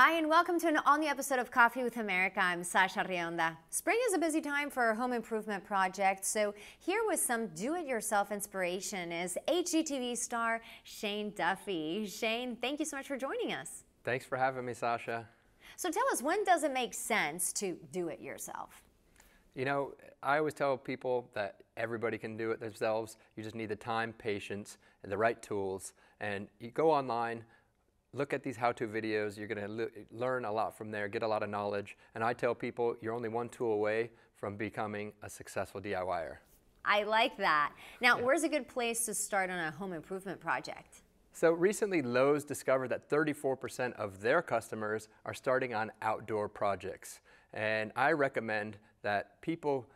Hi, and welcome to an all new episode of Coffee with America. I'm Sasha Rionda. Spring is a busy time for home improvement projects, so here with some do it yourself inspiration is HGTV star Shane Duffy. Shane, thank you so much for joining us. Thanks for having me, Sasha. So tell us, when does it make sense to do it yourself? You know, I always tell people that everybody can do it themselves. You just need the time, patience, and the right tools. And you go online, look at these how-to videos. You're going to learn a lot from there, get a lot of knowledge. And I tell people you're only one tool away from becoming a successful DIYer. I like that. Now, yeah. where's a good place to start on a home improvement project? So recently, Lowe's discovered that 34% of their customers are starting on outdoor projects. And I recommend that people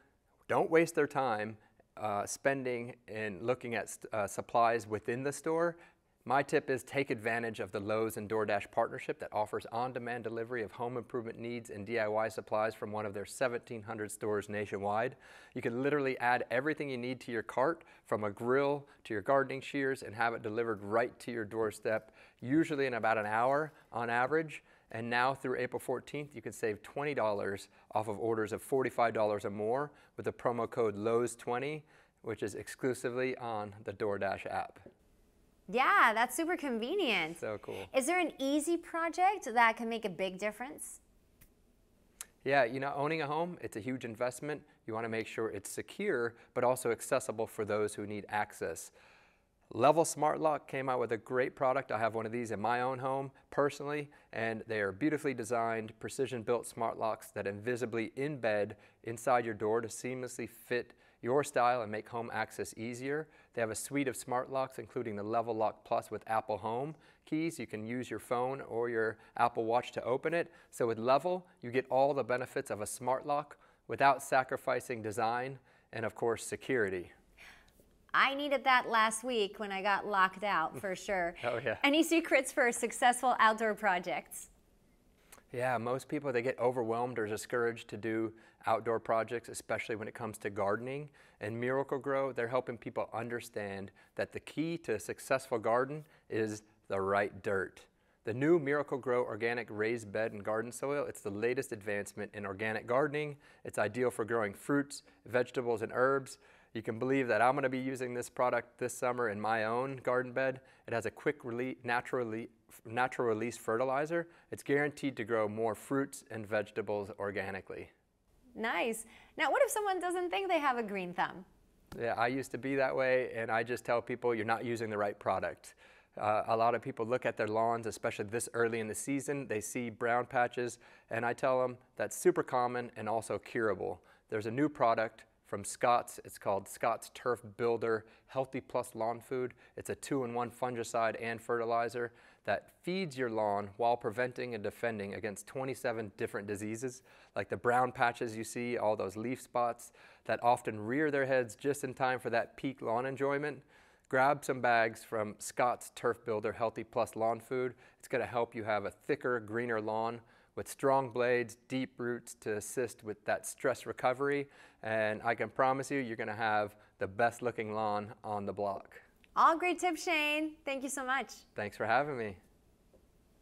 don't waste their time uh, spending and looking at uh, supplies within the store my tip is take advantage of the Lowe's and DoorDash partnership that offers on-demand delivery of home improvement needs and DIY supplies from one of their 1,700 stores nationwide. You can literally add everything you need to your cart, from a grill to your gardening shears, and have it delivered right to your doorstep, usually in about an hour on average. And now through April 14th, you can save $20 off of orders of $45 or more with the promo code LOWES20, which is exclusively on the DoorDash app. Yeah, that's super convenient. So cool. Is there an easy project that can make a big difference? Yeah, you know, owning a home, it's a huge investment. You want to make sure it's secure, but also accessible for those who need access. Level Smart Lock came out with a great product. I have one of these in my own home personally, and they are beautifully designed, precision built smart locks that invisibly embed inside your door to seamlessly fit your style and make home access easier. They have a suite of smart locks, including the Level Lock Plus with Apple Home keys. You can use your phone or your Apple Watch to open it. So with Level, you get all the benefits of a smart lock without sacrificing design and, of course, security. I needed that last week when I got locked out for sure. oh, yeah. Any secrets for successful outdoor projects? Yeah, most people, they get overwhelmed or discouraged to do outdoor projects, especially when it comes to gardening. And Miracle-Gro, they're helping people understand that the key to a successful garden is the right dirt. The new Miracle-Gro Organic Raised Bed and Garden Soil, it's the latest advancement in organic gardening. It's ideal for growing fruits, vegetables, and herbs. You can believe that I'm going to be using this product this summer in my own garden bed. It has a quick release, natural, release, natural release fertilizer. It's guaranteed to grow more fruits and vegetables organically. Nice. Now, what if someone doesn't think they have a green thumb? Yeah, I used to be that way, and I just tell people you're not using the right product. Uh, a lot of people look at their lawns, especially this early in the season, they see brown patches, and I tell them that's super common and also curable. There's a new product from Scotts. It's called Scotts Turf Builder Healthy Plus Lawn Food. It's a two-in-one fungicide and fertilizer that feeds your lawn while preventing and defending against 27 different diseases, like the brown patches you see, all those leaf spots that often rear their heads just in time for that peak lawn enjoyment. Grab some bags from Scotts Turf Builder Healthy Plus Lawn Food. It's going to help you have a thicker, greener lawn with strong blades, deep roots to assist with that stress recovery. And I can promise you, you're gonna have the best looking lawn on the block. All great tips, Shane. Thank you so much. Thanks for having me.